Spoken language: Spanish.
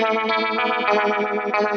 La policía